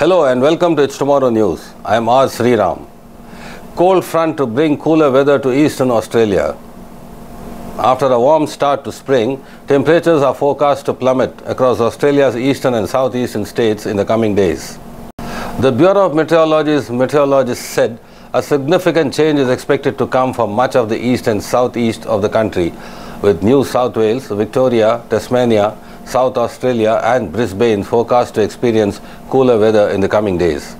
Hello and welcome to It's Tomorrow News. I am R. Sriram. Cold front to bring cooler weather to eastern Australia. After a warm start to spring, temperatures are forecast to plummet across Australia's eastern and southeastern states in the coming days. The Bureau of Meteorology's meteorologists said a significant change is expected to come for much of the east and southeast of the country, with New South Wales, Victoria, Tasmania, South Australia and Brisbane forecast to experience cooler weather in the coming days.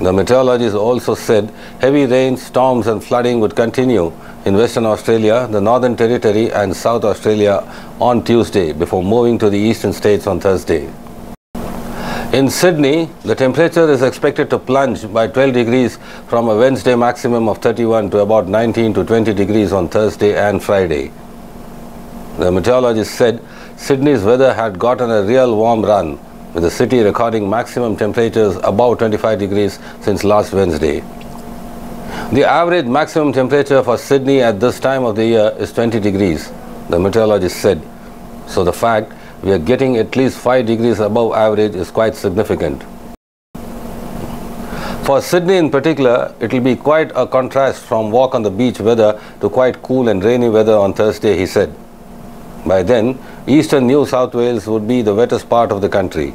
The meteorologists also said heavy rains, storms and flooding would continue in Western Australia, the Northern Territory and South Australia on Tuesday before moving to the eastern states on Thursday. In Sydney, the temperature is expected to plunge by 12 degrees from a Wednesday maximum of 31 to about 19 to 20 degrees on Thursday and Friday. The meteorologist said Sydney's weather had gotten a real warm run, with the city recording maximum temperatures above 25 degrees since last Wednesday. The average maximum temperature for Sydney at this time of the year is 20 degrees, the meteorologist said. So the fact we are getting at least 5 degrees above average is quite significant. For Sydney in particular, it will be quite a contrast from walk on the beach weather to quite cool and rainy weather on Thursday, he said. By then, eastern New South Wales would be the wettest part of the country.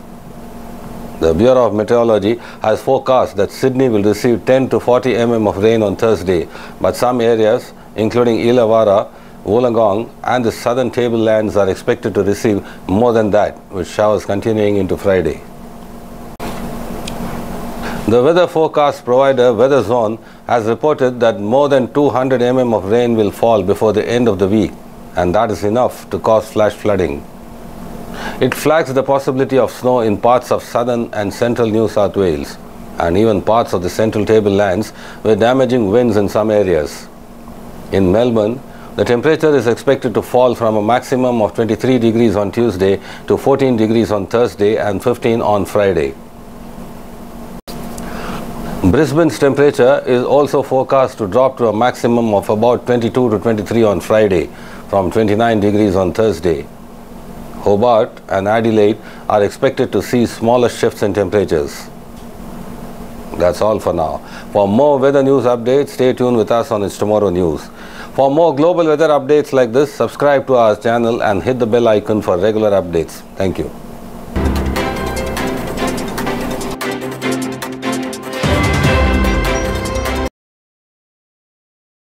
The Bureau of Meteorology has forecast that Sydney will receive 10 to 40 mm of rain on Thursday, but some areas, including Illawarra, Wollongong and the southern tablelands are expected to receive more than that, with showers continuing into Friday. The weather forecast provider Weatherzone has reported that more than 200 mm of rain will fall before the end of the week, and that is enough to cause flash flooding. It flags the possibility of snow in parts of southern and central New South Wales and even parts of the central tablelands with damaging winds in some areas. In Melbourne, the temperature is expected to fall from a maximum of 23 degrees on Tuesday to 14 degrees on Thursday and 15 on Friday. Brisbane's temperature is also forecast to drop to a maximum of about 22 to 23 on Friday from 29 degrees on Thursday. Hobart and Adelaide are expected to see smaller shifts in temperatures. That's all for now. For more weather news updates, stay tuned with us on It's Tomorrow News. For more global weather updates like this, subscribe to our channel and hit the bell icon for regular updates. Thank you.